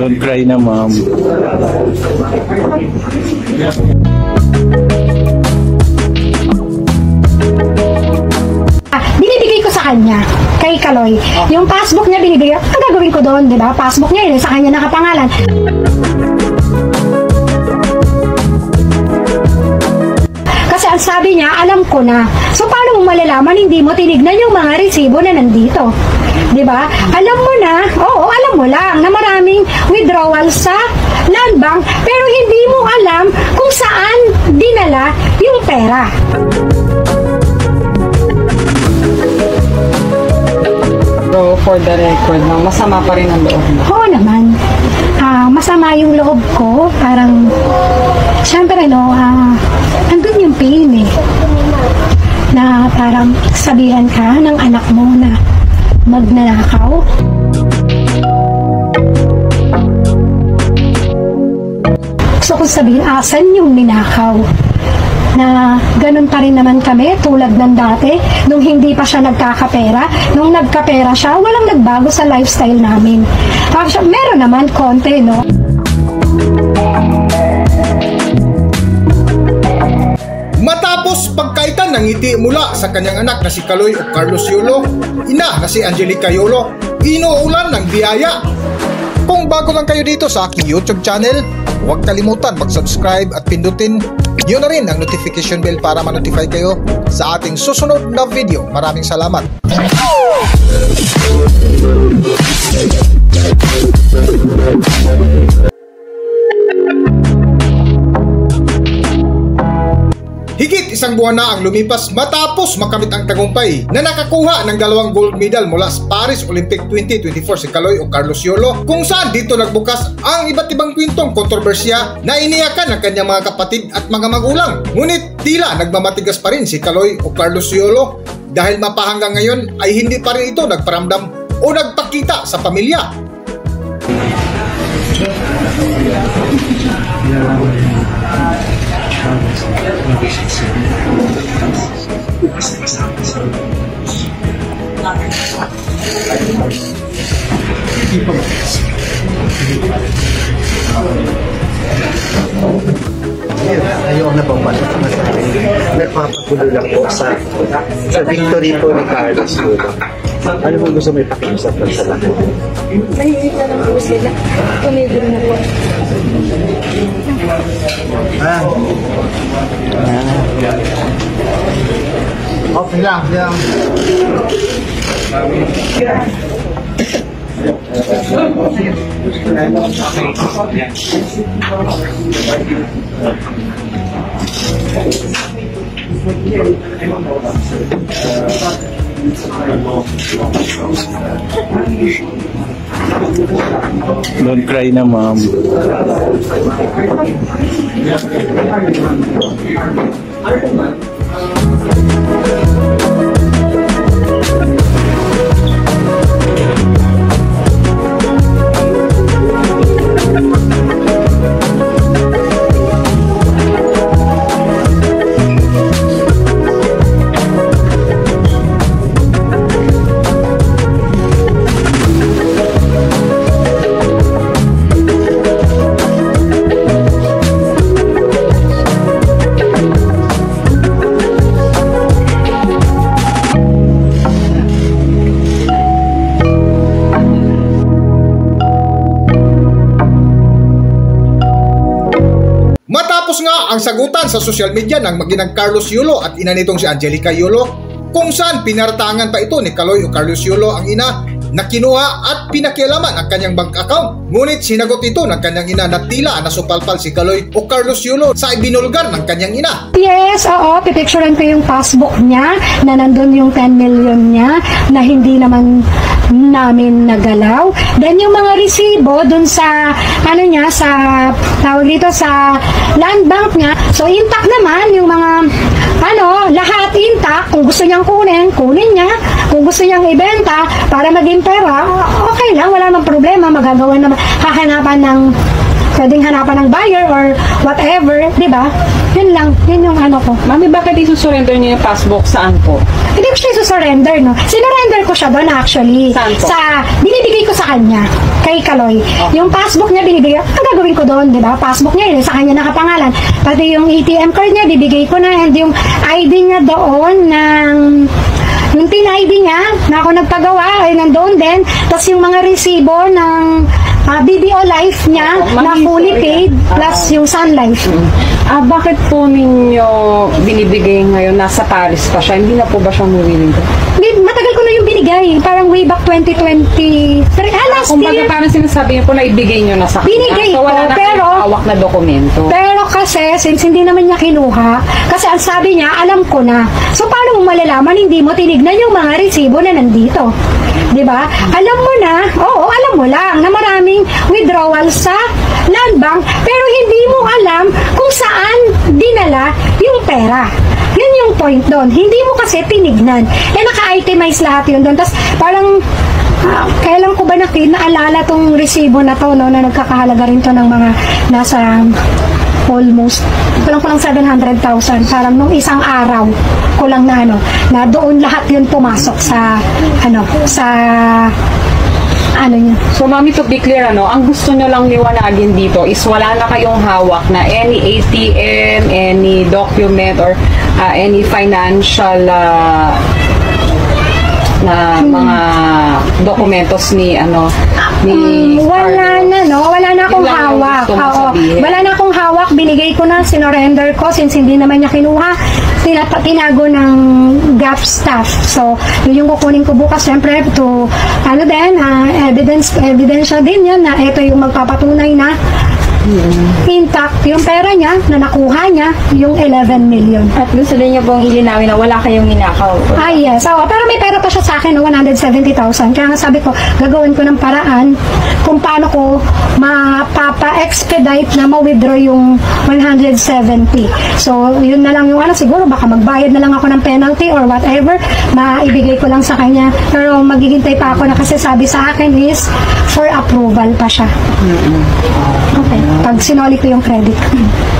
Don't cry na, ma'am. Ah, binibigay ko sa kanya, kay Kaloy. Yung passbook niya binibigay, ang gagawin ko doon, di ba? Passbook niya yun, sa kanya nakapangalan. Kasi ang sabi niya, alam ko na. So, paano mo malalaman hindi mo tinignan yung mga resibo na nandito? Di ba? Alam mo na, oo, alam mo lang na maraming withdrawal sa land bank, pero hindi mo alam kung saan dinala yung pera. So, for the record, no, masama pa rin ang loob mo. Oo naman. Ah, masama yung loob ko. Parang, syempre no, ah, andun yung pain eh. Na parang sabihan ka ng anak mo na magnanakaw. Gusto ko sabihin, asan yung ninakaw? na ganun pa rin naman kami tulad ng dati nung hindi pa siya nagkakapera nung nagkapera siya walang nagbago sa lifestyle namin Actually, meron naman konti no pagkaitan ng mula sa kanyang anak na si Kaloy o Carlos Yolo, ina na si Angelica Yolo, inuulan ng biyaya. Kung bago lang kayo dito sa aking YouTube channel, huwag kalimutan mag-subscribe at pindutin nyo na rin ang notification bell para ma-notify kayo sa ating susunod na video. Maraming salamat. Higit isang buwan na ang lumipas matapos makamit ang tagumpay na nakakuha ng dalawang gold medal mula sa Paris Olympic 2024 si Kaloy o Carlos Yolo kung saan dito nagbukas ang iba't ibang kwentong kontrobersya na iniyakan ng kanyang mga kapatid at mga magulang. Ngunit tila nagmamatigas pa rin si Kaloy o Carlos Yolo dahil mapahanggang ngayon ay hindi pa rin ito nagparamdam o nagpakita sa pamilya. Ayoko na pang balik masabi. Nagpapagulo lang po sa sa victory po ni Carlos. Ano mo gusto may pakiusap lang sa lahat? Mahigit na lang po sila. Tumigil na po. Ah. Okay lang, lang. Don't cry na, ma'am. Ang sagutan sa social media ng maginang Carlos Yulo at ina nitong si Angelica Yulo, kung saan pinartangan pa ito ni Kaloy o Carlos Yulo ang ina na kinuha at pinakialaman ang kanyang bank account. Ngunit sinagot ito ng kanyang ina na tila nasupalpal si Kaloy o Carlos Yulo sa ibinulgar ng kanyang ina. Yes, oo, pipicturean ko yung passbook niya na nandun yung 10 million niya na hindi naman namin nagalaw. Then yung mga resibo dun sa ano niya sa tawag dito sa land bank niya. So intact naman yung mga ano, lahat intact. Kung gusto niyang kunin, kunin niya. Kung gusto niyang ibenta para maging pera, okay lang, wala namang problema, magagawa naman, hahanapan ng pwedeng hanapan ng buyer or whatever, di ba? Yun lang, yun yung ano ko. Mami, bakit isusurrender niyo yung passbook? Saan po? Hindi ko siya surrender, no? Sinurrender ko siya doon actually. Saan po? Sa, binibigay ko sa kanya, kay Kaloy. Yung passbook niya, binibigay, ang gagawin ko doon, di ba? Passbook niya, yun, sa kanya nakapangalan. Pati yung ATM card niya, bibigay ko na, and yung ID niya doon ng yung tin ID niya na ako nagpagawa ay nandoon din. Tapos yung mga resibo ng ah, BDO Life niya Opo, na fully paid ah. plus yung Sun Life. Ah, bakit po ninyo binibigay ngayon? Nasa Paris pa siya. Hindi na po ba siya dito? Hindi, matagal ko na yung binigay. Parang way back 2023. Ah, last Kung baga year. parang sinasabi niyo po na ibigay niyo na sa kanya. Binigay so, wala ko, na pero- hawak na dokumento. Pero kasi, since hindi naman niya kinuha, kasi ang sabi niya, alam ko na. So, paano mo malalaman, hindi mo tinignan yung mga resibo na nandito? 'Di ba? Alam mo na, oo, alam mo lang na maraming withdrawal sa land bank, pero hindi mo alam kung saan dinala yung pera. Yun yung point doon. Hindi mo kasi tinignan. Eh, naka-itemize lahat yun doon. Tapos, parang, ah, kailan ko ba na naalala tong resibo na to, no, na nagkakahalaga rin to ng mga nasa almost kulang kulang 700,000 parang nung isang araw kulang na ano na doon lahat yun pumasok sa ano sa ano yun. So, mami, to be clear, ano, ang gusto nyo lang liwanagin dito is wala na kayong hawak na any ATM, any document, or ah, any financial ah, na mga dokumentos ni, ano, ni Mm, wala na no? Wala na akong hawak. Oo. wala na akong hawak. Binigay ko na sinorender ko. Since hindi naman niya kinuha tinago ng gap staff. So yun yung kukunin ko bukas syempre to ano din ah, evidence evidential din yan na ito yung magpapatunay na intact yung pera niya na nakuha niya yung 11 million At gusto din niyo pong ilinawin na wala kayong ninakaw. Ah, yes. Oo, pero may pera pa siya sa akin, no, 170,000. Kaya nga sabi ko, gagawin ko ng paraan kung paano ko mapapa-expedite na ma-withdraw yung 170. So, yun na lang yung ano, siguro baka magbayad na lang ako ng penalty or whatever, maibigay ko lang sa kanya. Pero maghihintay pa ako na kasi sabi sa akin is for approval pa siya. Okay. Pag sinoli ko yung credit.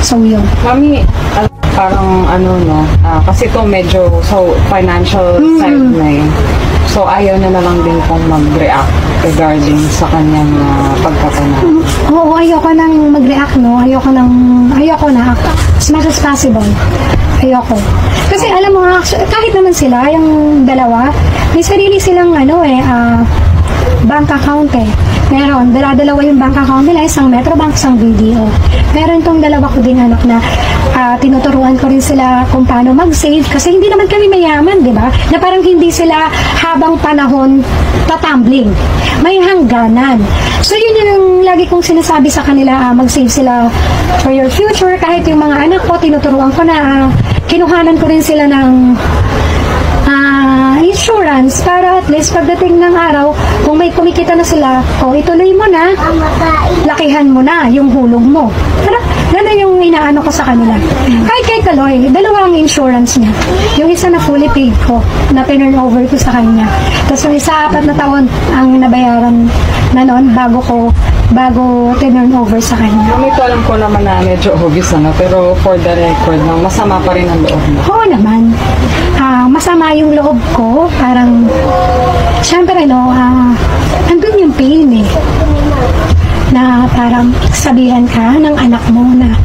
So, yun. Mami, al- parang ano no, ah, kasi to medyo so financial Mm. side na eh. So ayaw na na lang din pong mag-react regarding sa kanyang uh, pagkapanalo. Oo, ayoko nang mag-react, no? Ayoko nang, ayoko na, as much as possible. Ayoko. Kasi alam mo, actu- kahit naman sila, yung dalawa, may sarili silang, ano eh, ah, bank account eh. Meron, dala-dalawa yung bank account nila, isang Metrobank, isang BDO. Meron tong dalawa ko din anak na ah, tinuturuan ko rin sila kung paano mag-save kasi hindi naman kami mayaman, di ba? Na parang hindi sila habang panahon tatumbling. May hangganan. So yun yung lagi kong sinasabi sa kanila, ah, mag-save sila for your future. Kahit yung mga anak ko, tinuturuan ko na, ah, kinuhanan ko rin sila ng insurance para at least pagdating ng araw, kung may kumikita na sila, o ituloy mo na, lakihan mo na yung hulog mo. Para, ganun yung inaano ko sa kanila. Kahit kay Kaloy, dalawa ang insurance niya. Yung isa na fully paid ko, na pinurn over ko sa kanya. Tapos yung isa, apat na taon ang nabayaran na noon bago ko, bago tinurn over sa kanya. Ito alam ko naman na medyo obvious ano, pero for the record, masama pa rin ang loob mo. Oo naman. Masama yung loob ko. Parang, syempre, no, ah, andun yung pain eh. Na parang sabihan ka ng anak mo na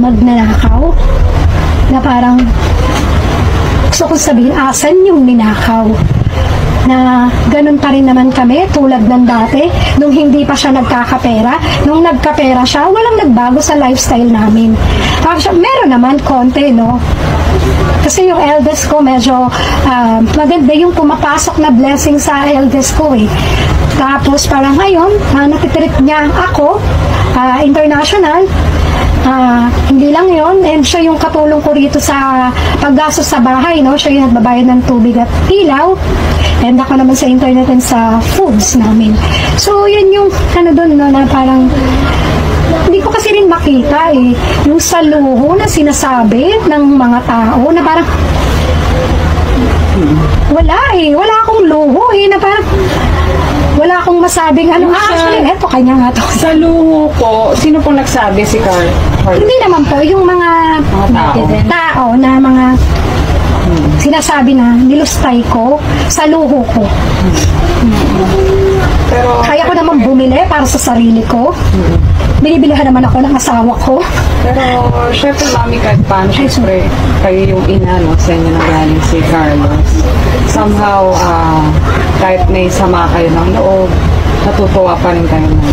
magnanakaw. Na parang, gusto ko sabihin, asan yung ninakaw? na ganun pa rin naman kami tulad ng dati nung hindi pa siya nagkakapera nung nagkapera siya walang nagbago sa lifestyle namin Actually, meron naman konti no kasi yung eldest ko medyo ah, maganda yung pumapasok na blessing sa eldest ko eh tapos parang ngayon uh, natitrip niya ako ah, international Ah, hindi lang yon and siya yung katulong ko rito sa paggastos sa bahay, no? Siya yung nagbabayad ng tubig at ilaw. And ako naman sa internet and sa foods namin. So, yun yung ano doon, no, na parang hindi ko kasi rin makita eh, yung saluho na sinasabi ng mga tao na parang wala eh, wala akong luho eh, na parang Wala akong masabing ano. Ah, actually, eto, kanya nga to. Sa luho po, sino pong nagsabi si? Carl? Hindi naman po, yung mga Mga tao. tao na mga sinasabi na nilustay ko sa luho ko. Pero, Kaya ko naman bumili para sa sarili ko. Binibilihan naman ako ng asawa ko. pero, syempre, mami, kahit paano, syempre, kayo yung ina, no, sa inyo na galing si Carlos. Somehow, ah, kahit may sama kayo ng loob, natutuwa pa rin kayo na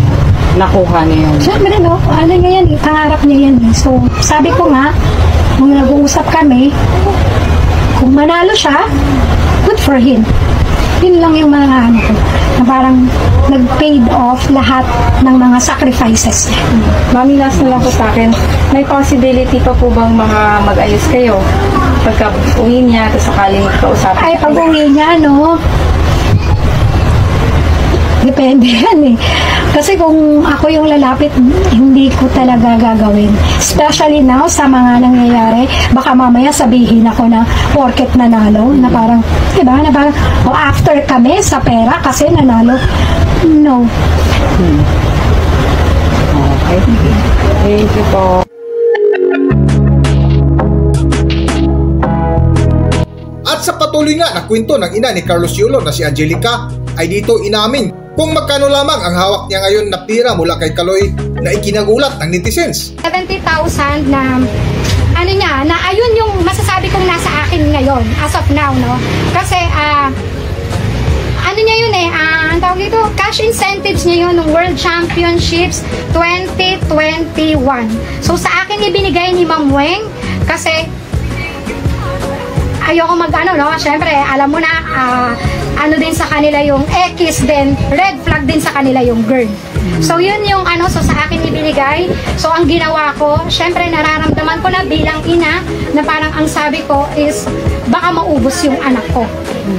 nakuha niyo yun. Siyempre, no, ano niya yan, eh, pangarap niya yan. eh. So, sabi ko nga, nung nag-uusap kami, kung manalo siya, good for him. Yun lang yung mga ano ko, na parang nag-paid off lahat ng mga sacrifices niya. Mami, last na lang po sa akin. May possibility pa po bang mga mag-ayos kayo? Pagka uwi niya, tapos sakaling kausapin. Ay, pag uwi niya, no, Depende yan eh. Kasi kung ako yung lalapit, hindi ko talaga gagawin. Especially now sa mga nangyayari, baka mamaya sabihin ako na porket nanalo, na parang, di ba, na parang, o after kami sa pera kasi nanalo. No. Okay. Thank you po. At sa patuloy nga na kwento ng ina ni Carlos Yulo na si Angelica ay dito inamin kung magkano lamang ang hawak niya ngayon na pira mula kay Kaloy na ikinagulat ng netizens. 70,000 na ano niya, na ayun yung masasabi kong nasa akin ngayon as of now, no? Kasi, ah, ano niya yun eh, ah, ang tawag dito, cash incentives niya yun ng World Championships 2021. So, sa akin ibinigay ni Ma'am Weng kasi ayoko mag ano no, syempre alam mo na ah, ano din sa kanila yung X din, red flag din sa kanila yung girl. So yun yung ano, so sa akin ibinigay. So ang ginawa ko, syempre nararamdaman ko na bilang ina na parang ang sabi ko is baka maubos yung anak ko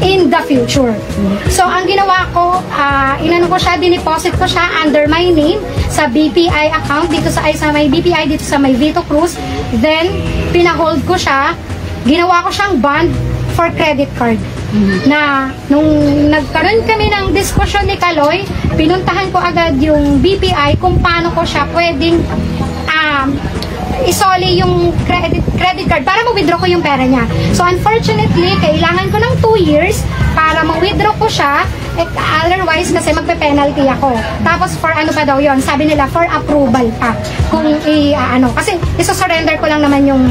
in the future. So ang ginawa ko, ah, inano ko siya, dineposit ko siya under my name sa BPI account dito sa ay sa may BPI dito sa may Vito Cruz. Then pinahold ko siya ginawa ko siyang bond for credit card. Na nung nagkaroon kami ng diskusyon ni Kaloy, pinuntahan ko agad yung BPI kung paano ko siya pwedeng um, isoli yung credit credit card para ma-withdraw ko yung pera niya. So unfortunately, kailangan ko ng 2 years para ma-withdraw ko siya. Eh, otherwise, kasi magpe-penalty ako. Tapos for ano pa daw yon Sabi nila, for approval pa. Kung i, ano, kasi iso-surrender ko lang naman yung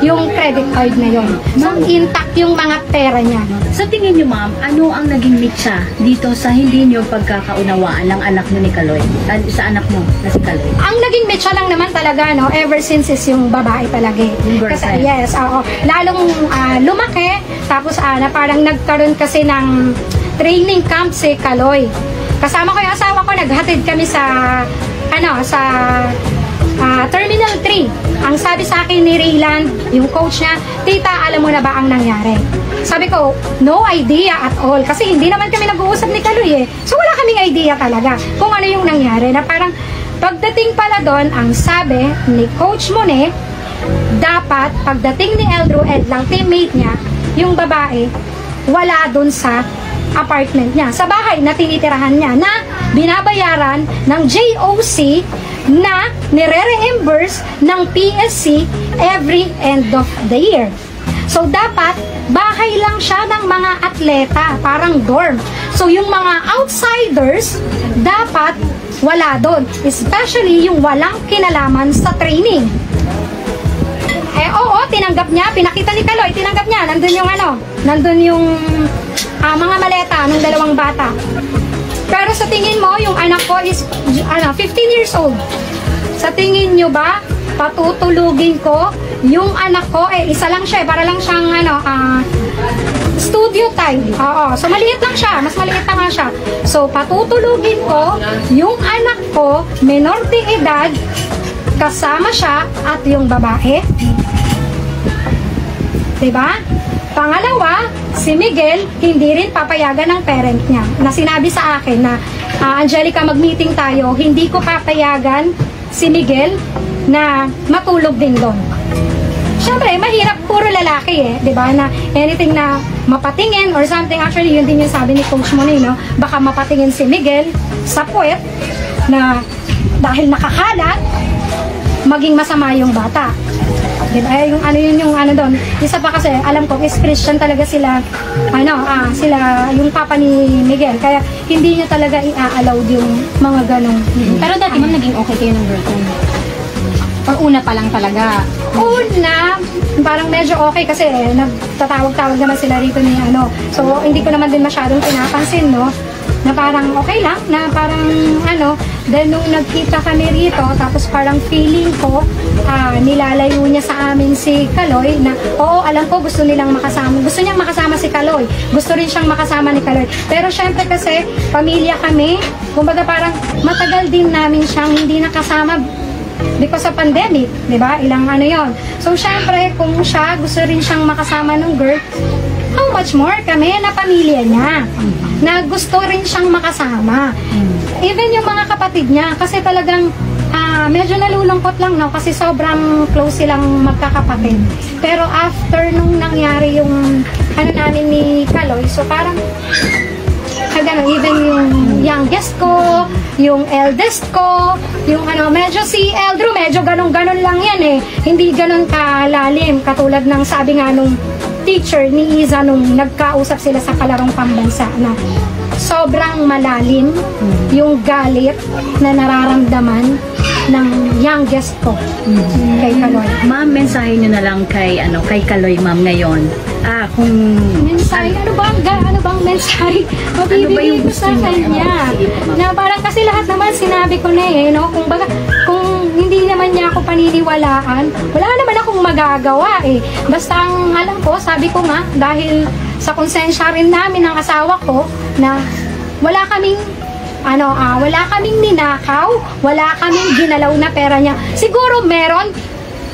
yung credit card na yon So, intact yung mga pera niya. Sa tingin niyo ma'am, ano ang naging mitsa dito sa hindi niyo pagkakaunawaan ng anak niyo ni Kaloy? Ah, sa anak mo na si Kaloy? Ang naging mecha lang naman talaga, no, ever since is yung babae talaga. eh. Kasi, yes, oo. Lalong ah, lumaki, tapos ah, na parang nagkaroon kasi ng training camp si Kaloy. Kasama ko yung asawa ko, naghatid kami sa, ano, sa ah, Terminal 3. Ang sabi sa akin ni Rayland, yung coach niya, Tita, alam mo na ba ang nangyari? Sabi ko, no idea at all. Kasi hindi naman kami nag-uusap ni Kaloy eh. So wala kaming idea talaga kung ano yung nangyari. Na parang pagdating pala doon, ang sabi ni Coach Mone, dapat pagdating ni Eldro Ed lang, teammate niya, yung babae, wala doon sa apartment niya. Sa bahay na tinitirahan niya na binabayaran ng JOC na nire-reimburse ng PSC every end of the year. So, dapat, bahay lang siya ng mga atleta, parang dorm. So, yung mga outsiders, dapat wala doon. Especially yung walang kinalaman sa training. Eh, oo, tinanggap niya. Pinakita ni Kaloy, tinanggap niya. Nandun yung ano, nandun yung ah, mga maleta ng dalawang bata. Pero sa tingin mo, yung anak ko is ano, 15 years old. Sa tingin nyo ba, patutulugin ko yung anak ko, eh, isa lang siya, eh, para lang siyang ano, ah, studio time. Oo. So, maliit lang siya. Mas maliit na nga siya. So, patutulugin ko yung anak ko, menor de edad, kasama siya at yung babae. Diba? Pangalawa, si Miguel, hindi rin papayagan ng parent niya. Na sinabi sa akin na, "Ah, Angelica, mag-meeting tayo, hindi ko papayagan si Miguel na matulog din doon. syempre, mahirap puro lalaki eh, di ba? Na anything na mapatingin or something, actually, yun din yung sabi ni Coach Monet, no? Baka mapatingin si Miguel sa puwet na dahil nakakalat, maging masama yung bata. Di ba? Eh, yung ano yun yung ano doon. Isa pa kasi, alam ko, is Christian talaga sila, ano, ah, sila, yung papa ni Miguel. Kaya, hindi niya talaga i-allow yung mga ganong. Pero dati ma'am, naging okay kayo ng girlfriend. Or una pa lang talaga. Una, parang medyo okay kasi eh, nagtatawag-tawag naman sila rito ni ano. So, hindi ko naman din masyadong pinapansin, no? Na parang okay lang, na parang ano, then nung nagkita kami rito, tapos parang feeling ko, ah, nilalayo niya sa amin si Kaloy na, oo, alam ko gusto nilang makasama, gusto niyang makasama si Kaloy, gusto rin siyang makasama ni Kaloy. Pero syempre kasi, pamilya kami, kumbaga parang matagal din namin siyang hindi nakasama because sa pandemic, di ba? Ilang ano yon. So, syempre, kung siya, gusto rin siyang makasama ng girl, how much more kami na pamilya niya na gusto rin siyang makasama. Even yung mga kapatid niya, kasi talagang ah, medyo nalulungkot lang, no? Kasi sobrang close silang magkakapatid. Pero after nung nangyari yung ano namin ni Kaloy, so parang ganun, even yung youngest ko, yung eldest ko, yung ano, medyo si Eldro, medyo ganun-ganun lang yan eh. Hindi ganun kalalim, katulad ng sabi nga nung teacher ni Iza nung nagkausap sila sa kalarong pambansa na sobrang malalim yung galit na nararamdaman ng youngest ko kay Kaloy. Ma'am, mensahe nyo na lang kay, ano, kay Kaloy, ma'am, ngayon. Ah, kung... mensahe, ano ba ang ano bang mensahe Ano ba mabibigay yung ko sa kanya? Na parang kasi lahat naman sinabi ko na eh, no? Kung baga, kung hindi naman niya ako paniniwalaan, wala naman akong magagawa eh. Basta ang alam ko, sabi ko nga, dahil sa konsensya rin namin ng asawa ko, na wala kaming ano, ah, wala kaming ninakaw, wala kaming ginalaw na pera niya. Siguro meron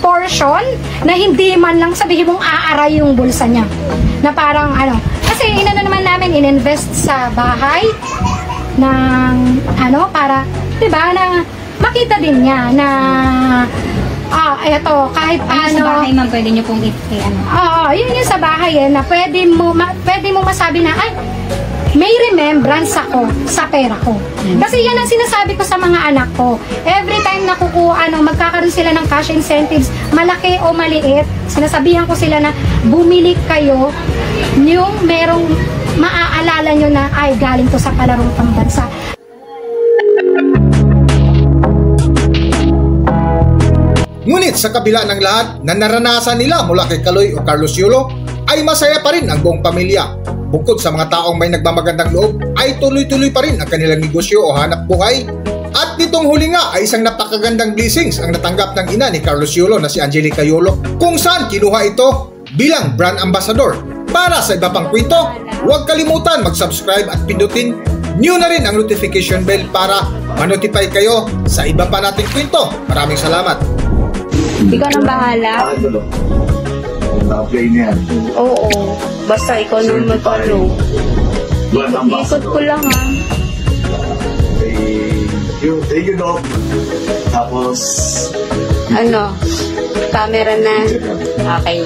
portion na hindi man lang sabihin mong aaray yung bulsa niya. Na parang ano, kasi inano naman namin ininvest sa bahay ng ano para 'di ba na makita din niya na ah eto kahit Ano, ano sa bahay, ma'am, pwede nyo pong i- i- ano, Oo, yun yung sa bahay eh, na pwede mo, ma, pwede mo masabi na, ay, may remembrance ako sa pera ko. Kasi yan ang sinasabi ko sa mga anak ko. Every time na kukuha, ano, magkakaroon sila ng cash incentives, malaki o maliit, sinasabihan ko sila na bumili kayo yung merong maaalala nyo na ay galing to sa palarong pambansa. Ngunit sa kabila ng lahat na naranasan nila mula kay Kaloy o Carlos Yulo, ay masaya pa rin ang buong pamilya. Bukod sa mga taong may nagmamagandang loob, ay tuloy-tuloy pa rin ang kanilang negosyo o hanap buhay. At nitong huli nga ay isang napakagandang blessings ang natanggap ng ina ni Carlos Yulo na si Angelica Yulo kung saan kinuha ito bilang brand ambassador. Para sa iba pang kwento, huwag kalimutan mag-subscribe at pindutin nyo na rin ang notification bell para manotify kayo sa iba pa nating kwento. Maraming salamat! Ikaw nang bahala. Naka-play niya. Oo. Basta ikaw nang mag-ano. Ikot ko lang ha. Thank you, thank you, Doc. Tapos, Ano? Camera na. Okay.